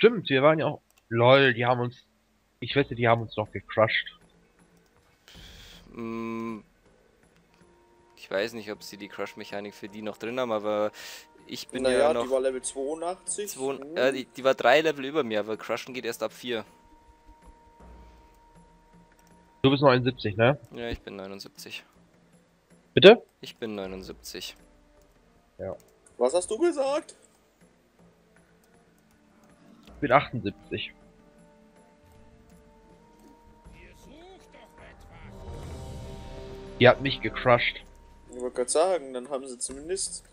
Stimmt, wir waren ja auch. Lol, die haben uns. Ich wette, die haben uns noch gecrushed. Mm, Ich weiß nicht, ob sie die Crush-Mechanik für die noch drin haben, aber ich bin naja, ja noch. die war Level 82. zwei, Hm. äh, die, die war drei Level über mir, aber Crushen geht erst ab 4. Du bist 79, ne? Ja, ich bin 79. Bitte? Ich bin 79. Was hast du gesagt? Ich bin 78. Die hat mich gecrushed. Ich wollte gerade sagen, dann haben sie zumindest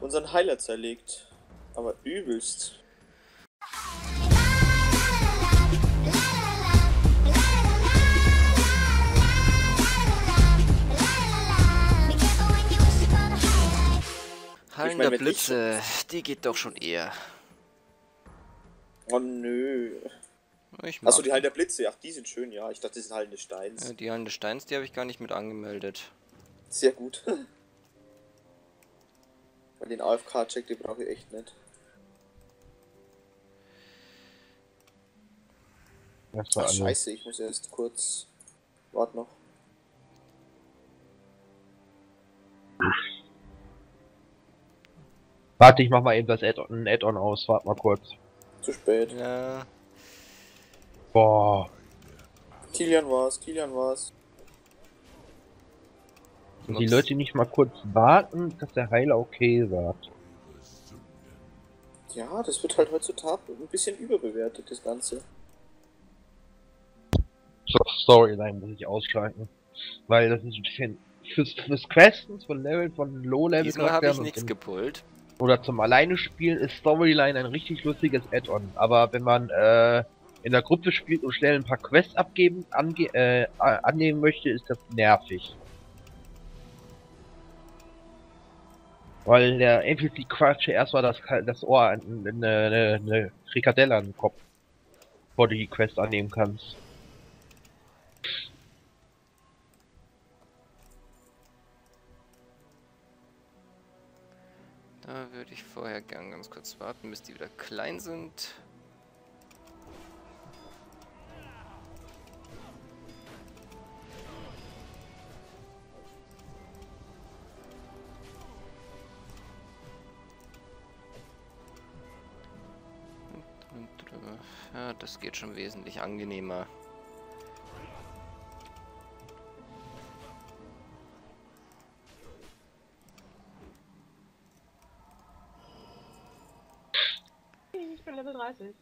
unseren Heiler zerlegt. Aber übelst. Hallen mein, der wenn ich- Blitze, die geht doch schon eher. Oh nö. Ich Achso, die Hallen der Blitze, ach, die sind schön, ja. Ich dachte, die sind Hallen des Steins. äh, die Hallen des Steins, die habe ich gar nicht mit angemeldet. Sehr gut. Weil den AFK-Check, den brauche ich echt nicht. Das Ach, scheiße, ich muss erst kurz. Wart noch. Warte, ich mach mal eben das Add-on ein Add-on aus. Warte mal kurz. Zu spät. Ja, Boah. Kilian war's, Kilian war's. Und die. Leute nicht mal kurz warten, dass der Heiler okay sagt. Ja, das wird halt heutzutage ein bisschen überbewertet, das Ganze. So, Storyline muss ich ausschalten. Weil das ist ein bisschen. Fürs, fürs Questen von Level, von Low-Level diesmal habe ich nichts gepult. Oder zum Alleine spielen ist Storyline ein richtig lustiges Add-on. Aber wenn man äh, in der Gruppe spielt und schnell ein paar Quests abgeben, ange äh, annehmen möchte, ist das nervig. Weil der NPC quatscht erstmal das, das Ohr eine, eine, eine Frikadelle an den Kopf, bevor du die Quest annehmen kannst. Ich vorher gern ganz kurz warten, bis die wieder klein sind. Ja, das geht schon wesentlich angenehmer. Ich bin Level 30.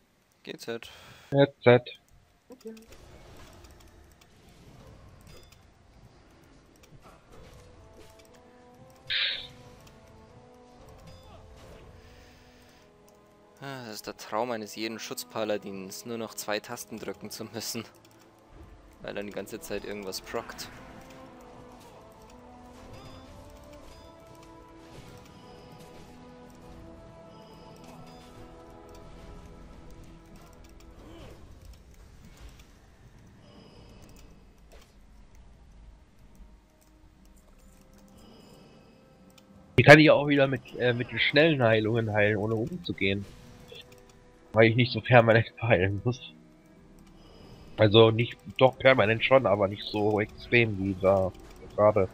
Geht's halt. Headset. Okay. Ah, Das ist der Traum eines jeden Schutzpaladins, nur noch zwei Tasten drücken zu müssen. Weil dann die ganze Zeit irgendwas prockt. Die kann ich auch wieder mit, äh, mit den schnellen Heilungen heilen, ohne umzugehen. Weil ich nicht so permanent heilen muss. Also nicht, doch permanent schon, aber nicht so extrem wie da gerade.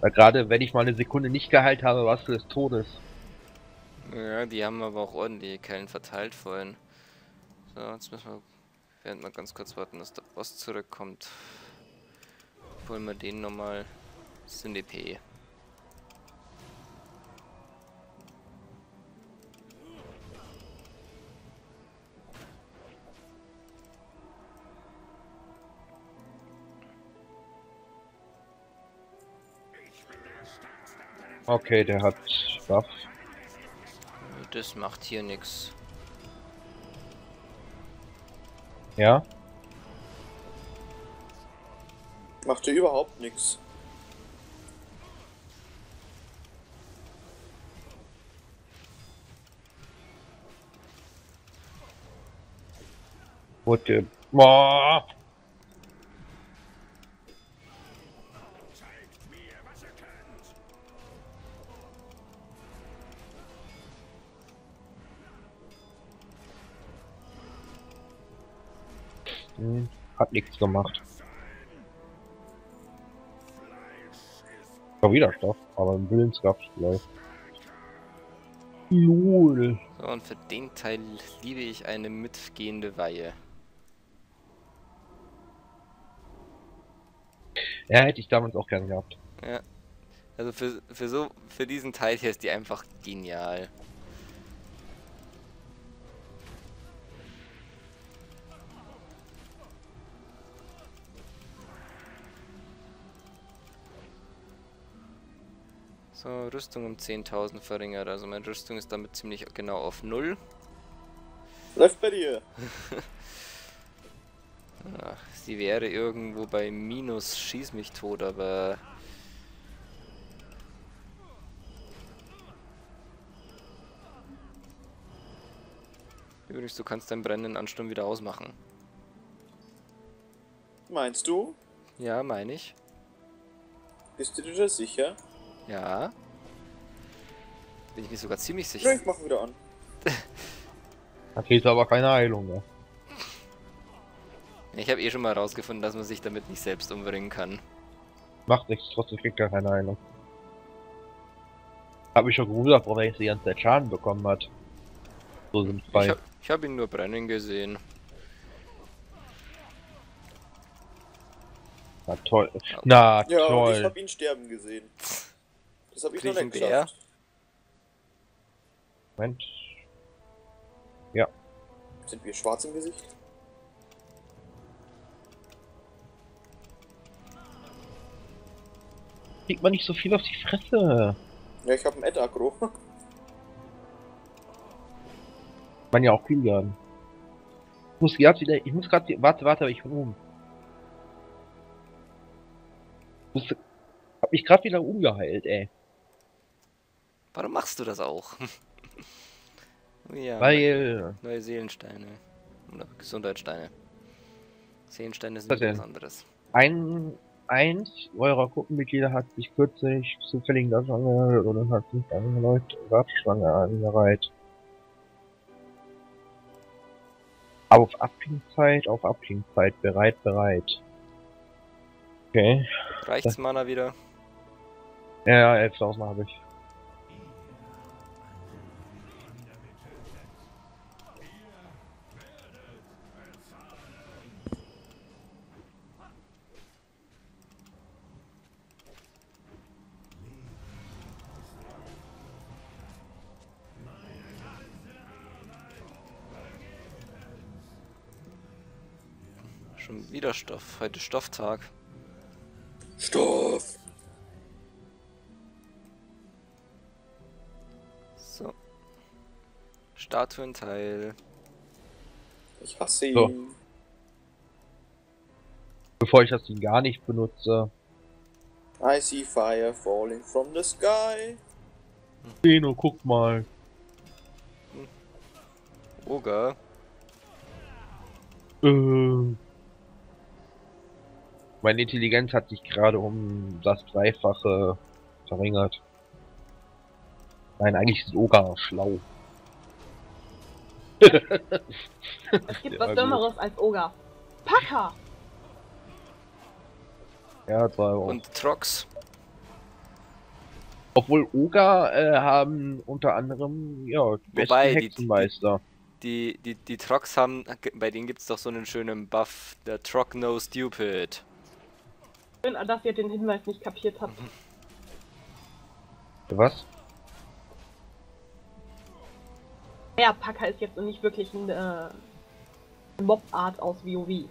Weil gerade wenn ich mal eine Sekunde nicht geheilt habe, warst du des Todes. Ja, die haben aber auch ordentliche Kellen verteilt vorhin. So, jetzt müssen wir, während wir ganz kurz warten, dass der Boss zurückkommt. Holen wir den nochmal. Sind DP. Okay, der hat Buff. Das macht hier nichts. Ja? Macht ihr überhaupt nichts. Wurde. Boah. Hm, hat nichts gemacht. War wieder Stoff, aber im Willenskraft vielleicht. Lol. So, und für den Teil liebe ich eine mitgehende Weihe. Ja, hätte ich damals auch gern gehabt. Ja. Also für, für so, für diesen Teil hier ist die einfach genial. So, Rüstung um 10.000 verringert. Also meine Rüstung ist damit ziemlich genau auf Null. Läuft bei dir. Ach, sie wäre irgendwo bei Minus Schieß mich tot, aber... Übrigens, du kannst deinen brennenden Ansturm wieder ausmachen. Meinst du? Ja, meine ich. Bist du dir da sicher? Ja. Bin ich mir sogar ziemlich sicher. ich mach wieder an. Da kriegst du aber keine Heilung mehr. Ich habe eh schon mal herausgefunden, dass man sich damit nicht selbst umbringen kann. Macht nichts, trotzdem kriegt er keine Heilung. Hab mich schon gewundert, warum er jetzt die ganze Zeit Schaden bekommen hat. So sind Ich zwei. habe ich hab ihn nur brennen gesehen. Na toll. Na Ja, und ich toll. hab ihn sterben gesehen. Das hab ich noch Kriegen nicht geschafft. Moment. Sind wir schwarz im Gesicht? Kriegt man nicht so viel auf die Fresse. Ja, ich hab einen Ed-Aggro. Man ja auch viel werden. Ich muss jetzt wieder. Ich muss gerade. Warte, warte, ich bin um. Ich muss, hab mich gerade wieder umgeheilt, ey. Warum machst du das auch? ja, Weil. neue Seelensteine. Oder Gesundheitssteine. Seelensteine sind Was anderes. Ein, eins eurer Gruppenmitglieder hat sich kürzlich zufällig das angehört oder hat sich angeläuft Radschwange angereiht. Auf Abklingzeit, auf Abklingzeit, bereit, bereit. Okay. Reicht's Mana wieder? Ja, 11.000 habe ich. Schon wieder Stoff. Heute Stofftag. Stoff! So. Statuenteil. Ich hasse ihn. So. Bevor ich das Ding gar nicht benutze. I see fire falling from the sky. Beno, guck mal. Oger. Äh. Meine Intelligenz hat sich gerade um das Dreifache verringert. Nein, eigentlich ist Oga schlau. Es gibt was Dümmeres als Oga. Paka! Ja, zwei auch. Und Trox. Obwohl Oga äh, haben unter anderem, ja, die besten Wobei, die- Hexenmeister. Die, die, die Trox haben, bei denen gibt's doch so einen schönen Buff, der Trock No Stupid. Schön, dass ihr den Hinweis nicht kapiert habt. Was? Ja, Paka ist jetzt nicht wirklich eine äh, Mob-Art aus WoW.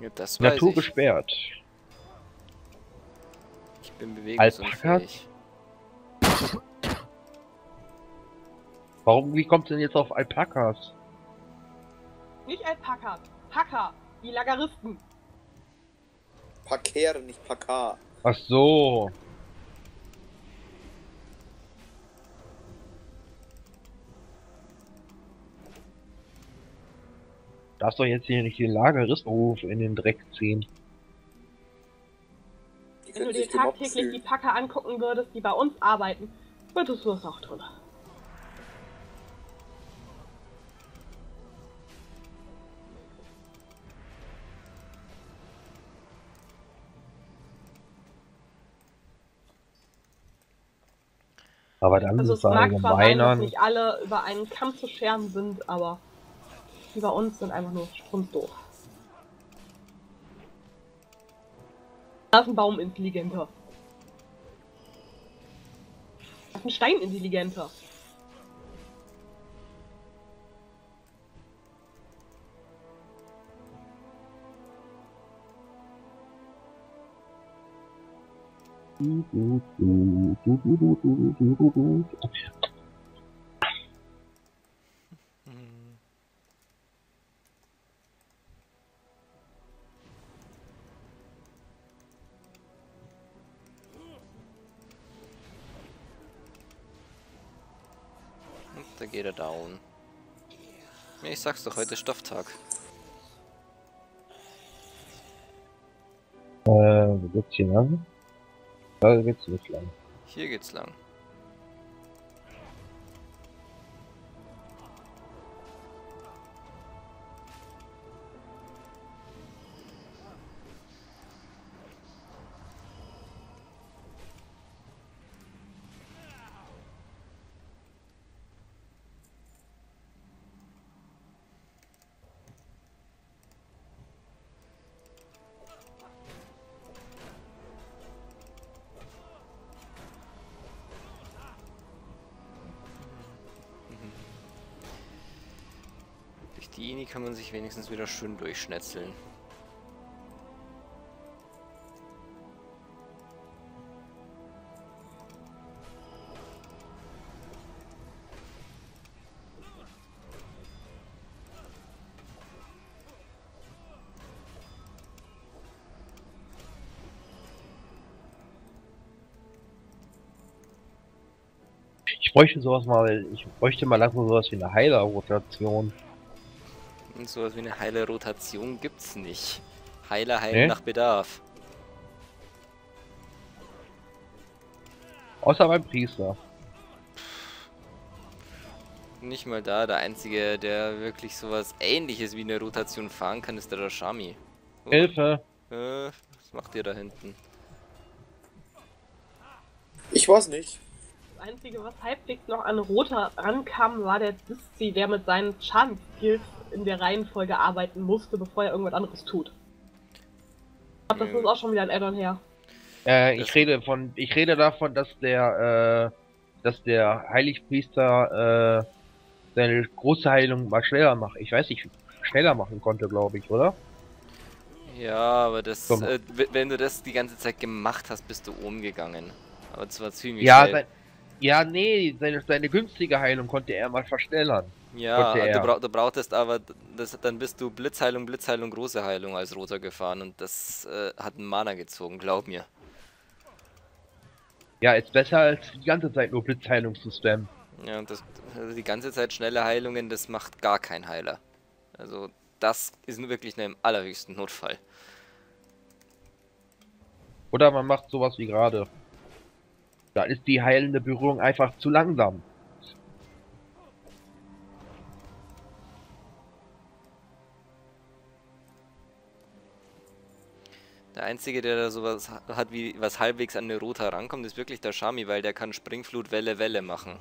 Ja, das weiß Natur ich. gesperrt. Ich bin bewegungsunfähig. Warum, wie kommt denn jetzt auf Alpakas? Nicht Alpaka, Paka, die Lageristen. Packer, nicht Pakar. Ach so. Darfst doch jetzt hier nicht den Lageristberuf in den Dreck ziehen. Wenn du dir tagtäglich die. Paka angucken würdest, die bei uns arbeiten, würdest du es auch tun. Aber dann Also es mag zwar sein, dass nicht alle über einen Kamm zu scheren sind, aber die bei uns sind einfach nur strunzdoof. Da ist ein Baum intelligenter. Da ist ein Stein intelligenter. Da geht er down. Ich sag's doch, heute ist Stofftag. Äh, wo geht's hier lang? Da geht's nicht lang. Hier geht's lang. Die Ini kann man sich wenigstens wieder schön durchschnetzeln. Ich bräuchte sowas mal, ich bräuchte mal langsam sowas wie eine Heiler-Rotation. Und sowas wie eine heile Rotation gibt's nicht. Heiler heilen Nee? nach Bedarf. Außer beim Priester. Nicht mal da, der einzige, der wirklich sowas ähnliches wie eine Rotation fahren kann, ist der Rashami. Oh, Hilfe! äh, was macht ihr da hinten? Ich weiß nicht. Das Einzige, was halbwegs noch an Roter rankam, war der Diszi, der mit seinen Schadenskills in der Reihenfolge arbeiten musste, bevor er irgendwas anderes tut. Ich glaube, das ist auch schon wieder ein Addon her. Äh, ich rede von, ich rede davon, dass der, äh, dass der Heiligpriester, äh, seine große Heilung mal schneller macht. Ich weiß nicht, schneller machen konnte, glaube ich, oder? Ja, aber das, äh, wenn du das die ganze Zeit gemacht hast, bist du umgegangen. Aber zwar ziemlich Ja, schnell. sein, ja, nee, seine, seine günstige Heilung konnte er mal verschnellern. Ja, du, brau du brauchtest aber, das, dann bist du Blitzheilung, Blitzheilung, große Heilung als Roter gefahren und das äh, hat einen Mana gezogen, glaub mir. Ja, ist besser als die ganze Zeit nur Blitzheilung zu spammen. Ja, und das, also die ganze Zeit schnelle Heilungen, das macht gar kein Heiler. Also das ist wirklich nur im allerhöchsten Notfall. Oder man macht sowas wie gerade. Da ist die heilende Berührung einfach zu langsam. Der einzige, der da sowas ha- hat, wie was halbwegs an eine Rota rankommt, ist wirklich der Shami, weil der kann Springflut Welle Welle machen.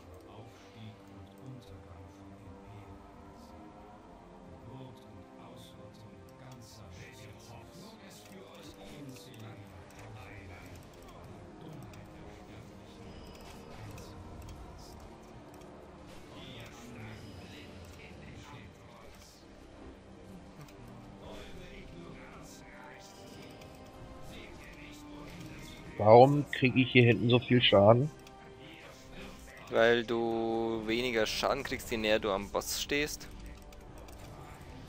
Warum kriege ich hier hinten so viel Schaden? Weil du weniger Schaden kriegst, je näher du am Boss stehst.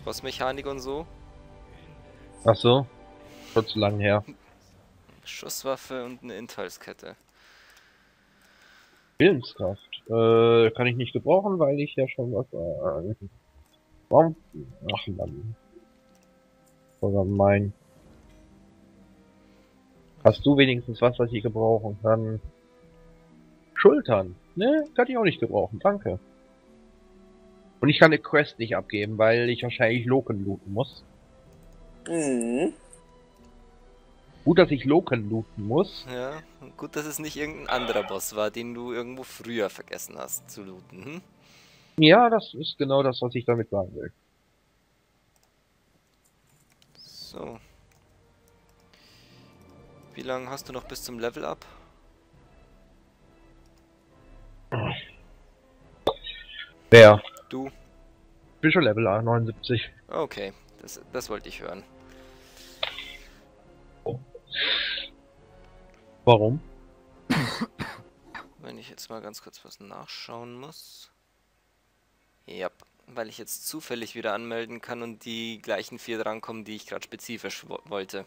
Bossmechanik und so. Ach so. Schon zu lang her. Schusswaffe und eine Intalskette. Willenskraft. Äh, kann ich nicht gebrauchen, weil ich ja schon was. Äh, warum? Ach Mann. Oder mein. Hast du wenigstens was, was ich gebrauchen kann? Schultern. Ne, kann ich auch nicht gebrauchen, danke. Und ich kann eine Quest nicht abgeben, weil ich wahrscheinlich Loken looten muss. Mhm. Gut, dass ich Loken looten muss. Ja, gut, dass es nicht irgendein anderer Boss war, den du irgendwo früher vergessen hast zu looten. Hm? Ja, das ist genau das, was ich damit sagen will. So. Wie lange hast du noch bis zum Level Up? Wer? Du. Ich bin schon Level 79. Okay, das, das wollte ich hören. Warum? Wenn ich jetzt mal ganz kurz was nachschauen muss. Ja, weil ich jetzt zufällig wieder anmelden kann und die gleichen vier drankommen, die ich gerade spezifisch wo wollte.